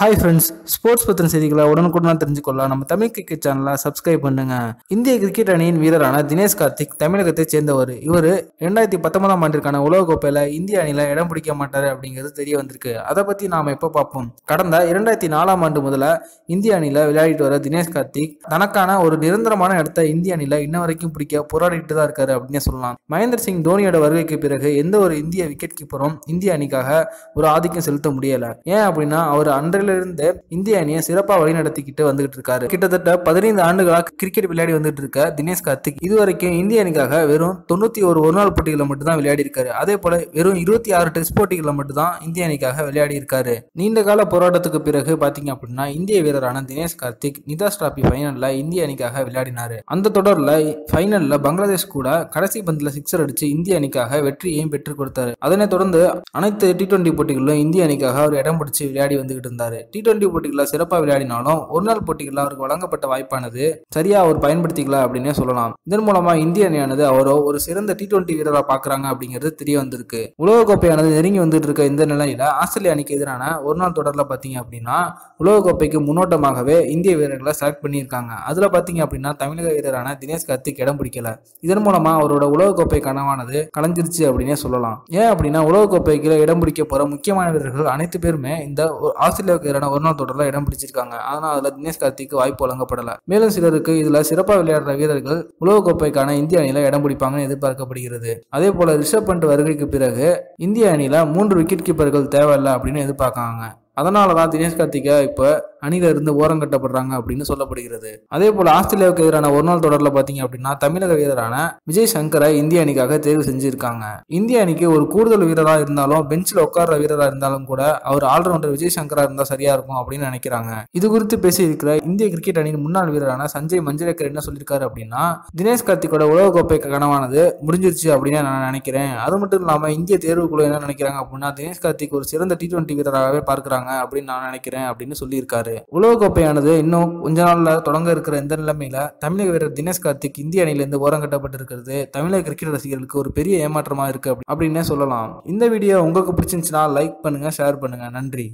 Hi friends sports பற்றின செய்திகளை உடனுக்குடன் தெரிஞ்சுக்கொள்ள நம்ம தமிழ் கிரிக்கெட் சேனலை சப்ஸ்கிரைப் பண்ணுங்க. இந்திய கிரிக்கெட் அணியின் வீரரான தினேஷ் கார்த்திக் தமிழகத்தை சேர்ந்தவர். இவர் ரெண்டாயிரத்தி பத்தொன்பதாம் ஆண்டிற்கான உலகக்கோப்பையில் இந்திய அணியில் இடம் பிடிக்க மாட்டார் அப்படிங்கிறது தெரிய வந்திருக்கு. அதை பற்றி நாம் எப்போ பார்ப்போம்? கடந்த இரண்டாயிரத்தி நாலாம் ஆண்டு முதல்ல இந்திய அணியில் விளையாடிட்டு வர தினேஷ் கார்த்திக் தனக்கான ஒரு நிரந்தரமான இடத்த இந்திய அணியில் இன்ன வரைக்கும் பிடிக்க போராடிட்டு தான் இருக்காரு அப்படின்னு சொல்லலாம். மகேந்திர சிங் தோனியோட வருகைக்கு பிறகு எந்த ஒரு இந்திய விக்கெட் கீப்பரும் இந்திய அணிக்காக ஒரு ஆதிக்கம் செலுத்த முடியல. ஏன் அப்படின்னா அவர் இருந்து இந்திய அணியை சிறப்பாக வழிநடத்திக்கிட்டு வந்துகிட்டு இருக்காரு. கிட்டத்தட்ட பதினைந்து ஆண்டுகளாக கிரிக்கெட் விளையாடி வந்துட்டு இருக்க தினேஷ் கார்த்திக் இதுவரைக்கும் இந்திய அணிக்காக வெறும் தொண்ணூத்தி ஒரு ஒருநாள் போட்டிகளை மட்டும் தான் விளையாடி இருக்காரு. அதே போல வெறும் இருபத்தி ஆறு டெஸ்ட் போட்டிகளில் மட்டும் தான் இந்திய அணிக்காக விளையாடி இருக்காரு. நீண்ட கால போராட்டத்துக்கு பிறகு பாத்தீங்க அப்படின்னா இந்திய வீரரான தினேஷ் கார்த்திக் நிதாஸ் டிராபி ஃபைனல்ல இந்திய அணிக்காக விளையாடினாரு. அந்த தொடர்ல ஃபைனல்ல பங்களாதேஷ் கூட கடைசி பந்தில் சிக்ஸர் அடிச்சு இந்திய அணிக்காக வெற்றியையும் பெற்றுக் கொடுத்தாரு. அதனைத் தொடர்ந்து அனைத்து டி டுவெண்டி போட்டிகளிலும் இந்திய அணிக்காக அவர் இடம் பிடிச்சி விளையாடி வந்துகிட்டு இருந்தாரு. டி டுவெண்டி போட்டிகளில் சிறப்பாக விளையாடினாலும் ஒரு நாள் போட்டிகளில் அவருக்கு வழங்கப்பட்ட வாய்ப்பானது சரியா அவர் பயன்படுத்திக்கல அப்படின்னே சொல்லலாம். இதன் மூலமாக இந்திய அணியானது அவரோ ஒரு சிறந்த டி டுவெண்டி வீரராக பார்க்குறாங்க அப்படிங்கிறது தெரிய வந்திருக்கு உலகக்கோப்பையானது நெருங்கி வந்துட்டு இருக்க இந்த நிலையில் ஆஸ்திரேலிய அணிக்கு எதிரான ஒரு நாள் தொடரில் பார்த்தீங்க அப்படின்னா உலகக்கோப்பைக்கு முன்னோட்டமாகவே இந்திய வீரர்களை செலக்ட் பண்ணியிருக்காங்க. அதில் பார்த்தீங்க அப்படின்னா தமிழக வீரரான தினேஷ் கார்த்திக் இடம் பிடிக்கல. இதன் மூலமாக அவரோட உலகக்கோப்பை கனவானது கலைஞ்சிருச்சு அப்படின்னே சொல்லலாம். ஏன் அப்படின்னா உலகக்கோப்பைக்கு இடம் பிடிக்க போகிற முக்கியமான வீரர்கள் அனைத்து பேருமே இந்த ஒரு ஆஸ்திரேலியாவுக்கு எதிரான ஒரு நாள் தொடர்ல இடம் பிடிச்சிருக்காங்க. ஆனால் அதில் தினேஷ் கார்த்திக்கு வாய்ப்பு வழங்கப்படலை. மேலும் சிலருக்கு இதில் சிறப்பாக விளையாடுற வீரர்கள் உலகக்கோப்பைக்கான இந்திய அணியில இடம் பிடிப்பாங்கன்னு எதிர்பார்க்கப்படுகிறது. அதே போல ரிஷப் பண்ட் வருகைக்கு பிறகு இந்திய அணியில மூன்று விக்கெட் கீப்பர்கள் தேவையில்லை அப்படின்னு எதிர்பார்க்காங்க அதனால தான் தினேஷ் கார்த்திகா இப்போ அணியில இருந்து ஓரம் கட்டப்படுறாங்க அப்படின்னு சொல்லப்படுகிறது. அதே போல ஆஸ்திரேலியாவுக்கு எதிரான ஒரு நாள் தொடர்ல பாத்தீங்க அப்படின்னா தமிழக வீரரான விஜய் சங்கரை இந்திய அணிக்காக தேர்வு செஞ்சிருக்காங்க. இந்திய அணிக்கு ஒரு கூடுதல் வீரரா இருந்தாலும் பெஞ்சில் உட்கார்ற வீரரா இருந்தாலும் கூட அவர் ஆல்ரவுண்டர் விஜய் சங்கரா இருந்தா சரியா இருக்கும் அப்படின்னு நினைக்கிறாங்க. இது குறித்து பேசி இருக்கிற இந்திய கிரிக்கெட் அணியின் முன்னாள் வீரரான சஞ்சய் மஞ்சரேக்கர் என்ன சொல்லியிருக்காரு அப்படின்னா தினேஷ் கார்த்திகோட உலகக்கோப்பை கனவானது முடிஞ்சிருச்சு அப்படின்னு நான் நினைக்கிறேன். அது மட்டும் இல்லாம இந்திய தேர்வுக்குழு என்ன நினைக்கிறாங்க அப்படின்னா தினேஷ் கார்த்திக் ஒரு சிறந்த டி டுவெண்டி வீரராகவே பார்க்கிறாங்க அப்படின்னு நான் நினைக்கிறேன் அப்படின்னு சொல்லியிருக்காரு. உலகக்கோப்பையானது இன்னும் கொஞ்ச நாள்ல தொடங்க இருக்கிற இந்த நிலைமையில தமிழக வீரர் தினேஷ் கார்த்திக் இந்திய அணியிலிருந்து ஓரம் கட்டப்பட்டிருக்கிறது. தமிழக கிரிக்கெட் ரசிகர்களுக்கு ஒரு பெரிய ஏமாற்றமா இருக்கு அப்படின்னே சொல்லலாம். இந்த வீடியோ உங்களுக்கு பிடிச்சிருந்துச்சுன்னா லைக் பண்ணுங்க ஷேர் பண்ணுங்க. நன்றி.